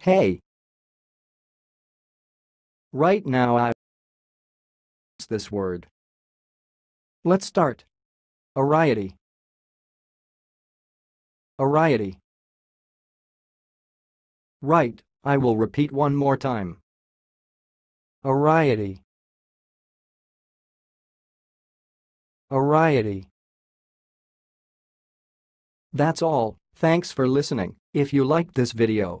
Hey. Right now I use this word. Let's start. Ariety. Ariety. Right, I will repeat one more time. Ariety. Ariety. That's all, thanks for listening. If you liked this video,